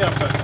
Ja, Verkehr